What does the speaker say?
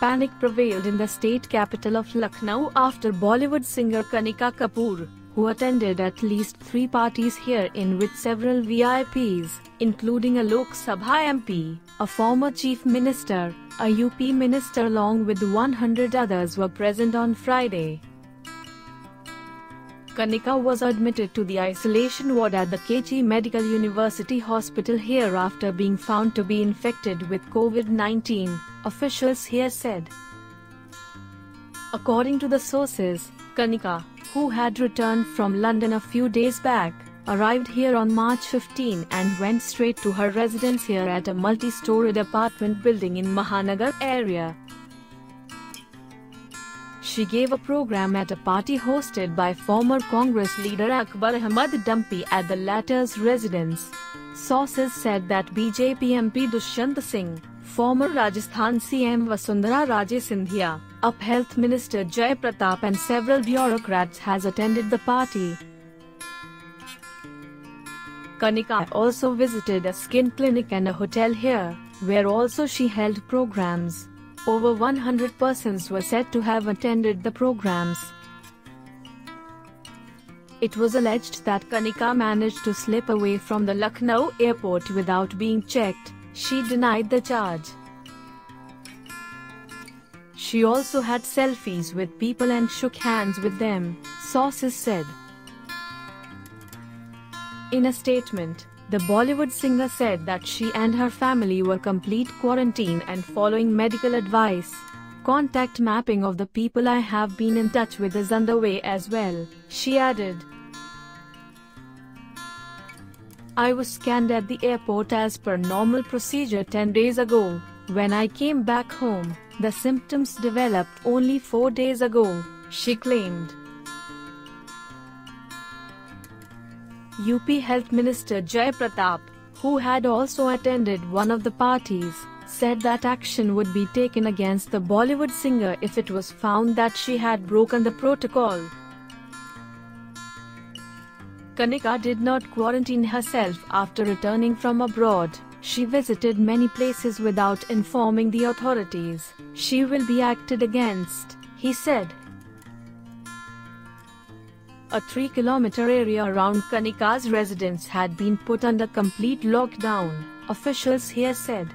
panic prevailed in the state capital of Lucknow after Bollywood singer Kanika Kapoor, who attended at least three parties here in with several VIPs, including a Lok Sabha MP, a former chief minister, a UP minister along with 100 others were present on Friday. Kanika was admitted to the isolation ward at the KG Medical University Hospital here after being found to be infected with COVID-19, officials here said. According to the sources, Kanika, who had returned from London a few days back, arrived here on March 15 and went straight to her residence here at a multi-storied apartment building in Mahanagar area. She gave a program at a party hosted by former Congress leader Akbar Ahmad Dumpy at the latter's residence. Sources said that BJP MP Dushyant Singh, former Rajasthan CM Vasundhara Raje Scindia, UP Health Minister Jay Pratap and several bureaucrats has attended the party. Kanika also visited a skin clinic and a hotel here, where also she held programs. Over 100 persons were said to have attended the programs. It was alleged that Kanika managed to slip away from the Lucknow airport without being checked. She denied the charge. She also had selfies with people and shook hands with them, sources said. In a statement, the Bollywood singer said that she and her family were complete quarantine and following medical advice. Contact mapping of the people I have been in touch with is underway as well, she added. I was scanned at the airport as per normal procedure 10 days ago. When I came back home, the symptoms developed only 4 days ago, she claimed. UP Health Minister Jay Pratap, who had also attended one of the parties, said that action would be taken against the Bollywood singer if it was found that she had broken the protocol. Kanika did not quarantine herself after returning from abroad. She visited many places without informing the authorities. She will be acted against, he said. A 3-kilometer area around Kanika's residence had been put under complete lockdown, officials here said.